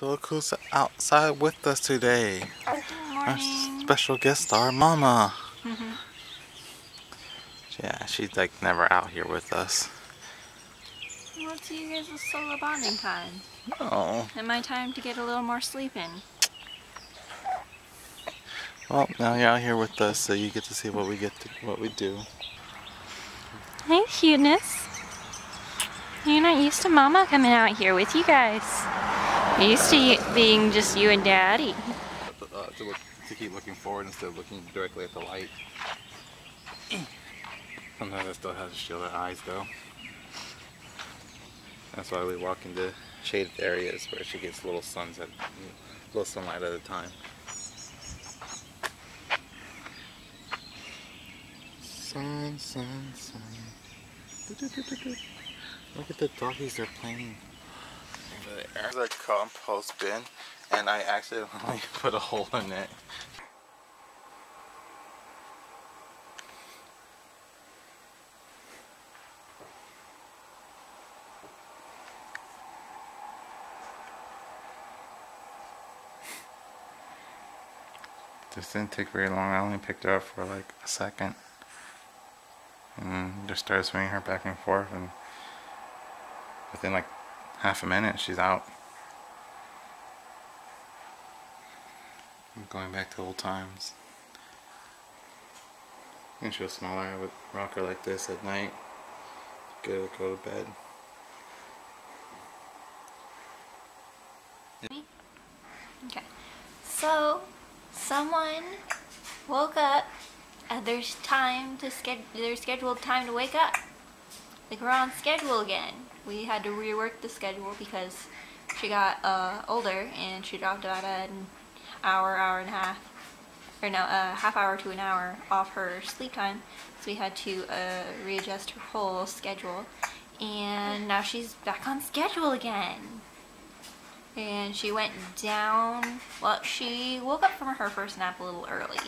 So look who's outside with us today. Our special guest star, Mama. Mm-hmm. yeah, she's like never out here with us. Well, it's you guys' solo bonding time. Oh. And my time to get a little more sleep in. Well, now you're out here with us, so you get to see what we get to, what we do. Hey, cuteness. You're not used to Mama coming out here with you guys. Used to being just you and Daddy. Uh, to, look, to keep looking forward instead of looking directly at the light. Sometimes I still have to shield our eyes though. That's why we walk into shaded areas where she gets little suns sunset, little sunlight at a time. Sun, sun, sun. Look at the doggies, they're playing. There's a compost bin, and I accidentally put a hole in it. This didn't take very long. I only picked her up for like a second. And just started swinging her back and forth and within like half a minute she's out. I'm going back to old times. And she'll smaller, I would rock her like this at night. Go go to bed. Okay. So someone woke up there's time to schedule there's scheduled time to wake up. Like we're on schedule again. We had to rework the schedule because she got uh, older and she dropped about an hour, hour and a half, or no, a half hour to an hour off her sleep time. So we had to uh, readjust her whole schedule. And now she's back on schedule again. And she went down, well, she woke up from her first nap a little early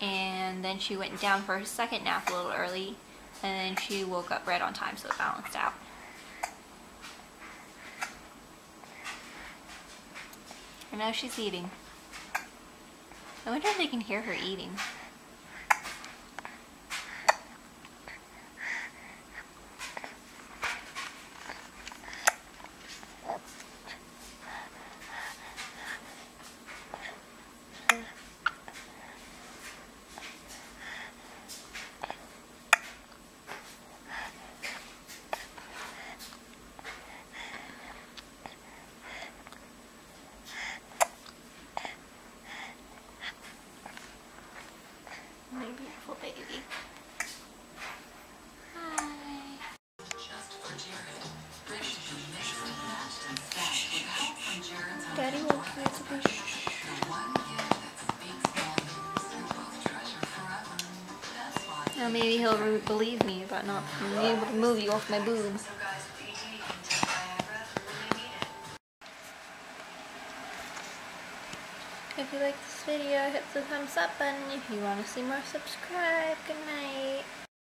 and then she went down for her second nap a little early and then she woke up right on time so it balanced out. And now she's eating. I wonder if they can hear her eating. Daddy won't me. To Now maybe he'll believe me about not being able to move you off my boobs. If you like this video, hit the thumbs up button. If you want to see more, subscribe. Good night.